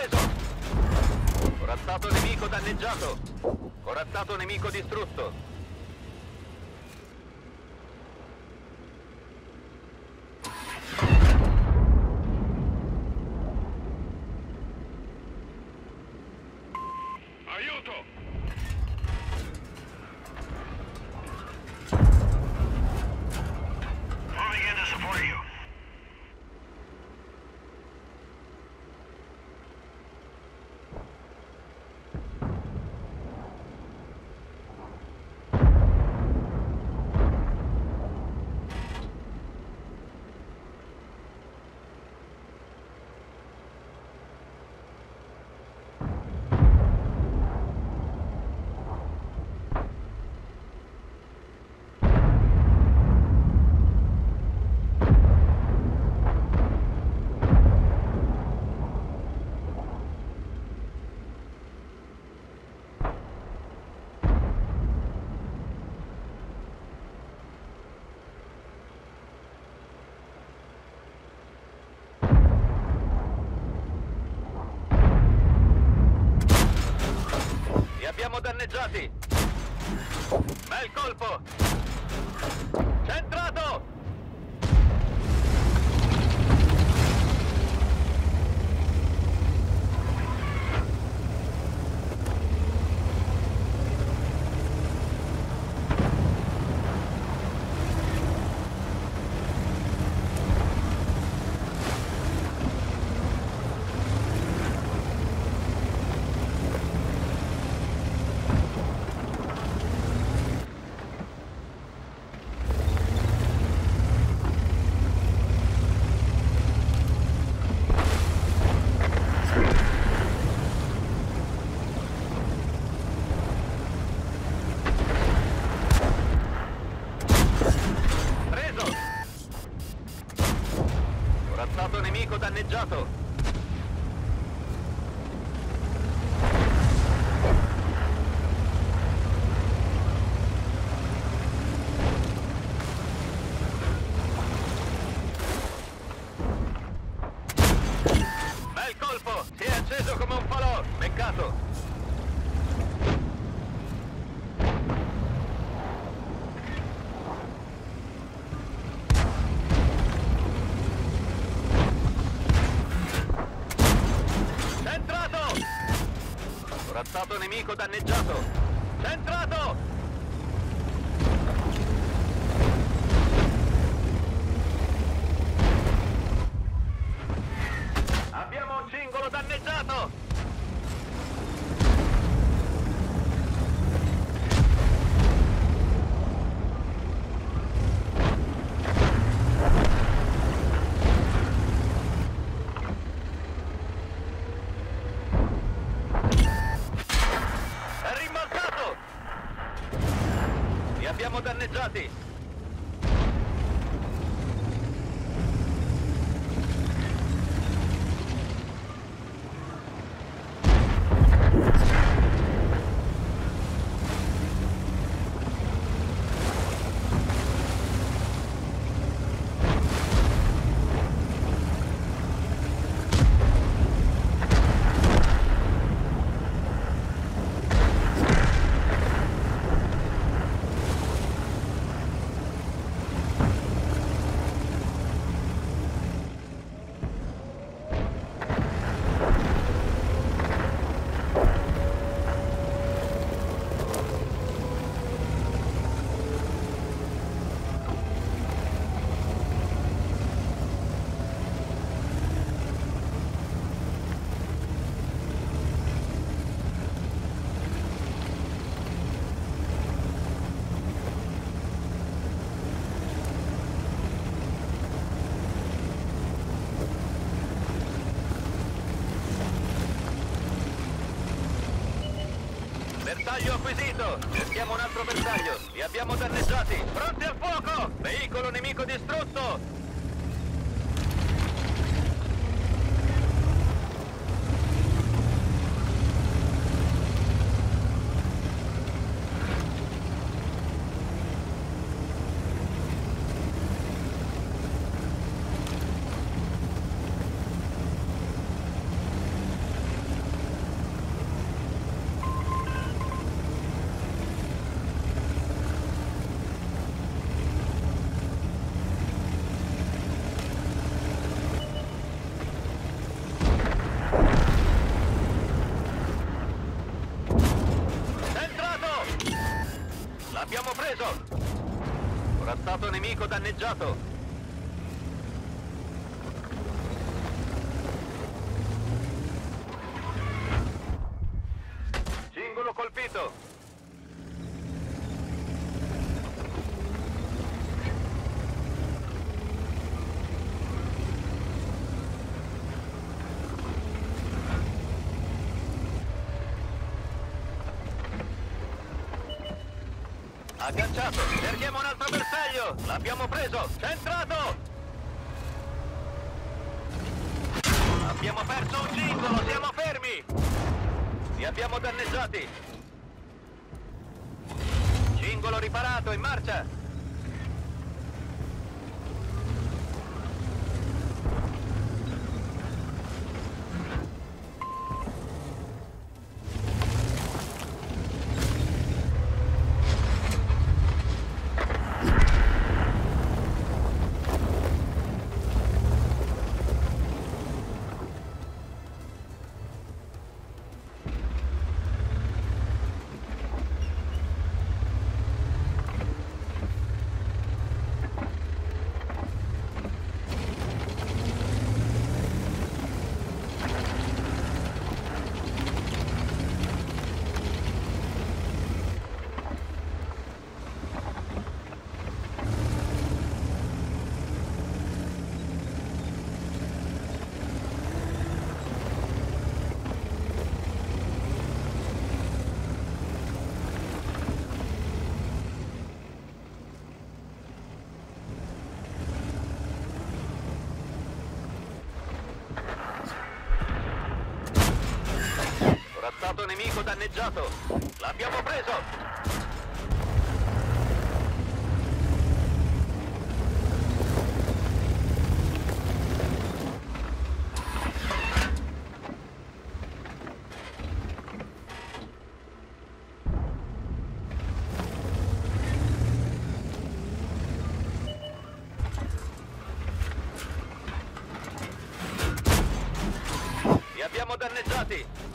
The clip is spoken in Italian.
Preso! Corazzato nemico danneggiato! Corazzato nemico distrutto! Danneggiati! Bel colpo! Centrato! Preso! Corazzato nemico danneggiato! Bel colpo! Si è acceso come un falò! Peccato! Centrato! Corazzato nemico danneggiato! Centrato! Abbiamo Bersaglio acquisito! Cerchiamo un altro bersaglio! Li abbiamo danneggiati! Pronti al fuoco! Veicolo nemico distrutto! Preso! Corazzato nemico danneggiato! Singolo colpito! Agganciato! Cerchiamo un altro bersaglio! L'abbiamo preso! Centrato! Abbiamo perso un singolo! Siamo fermi! Li abbiamo danneggiati! Singolo riparato, in marcia! Corazzato nemico danneggiato! L'abbiamo preso! Abbiamo danneggiati!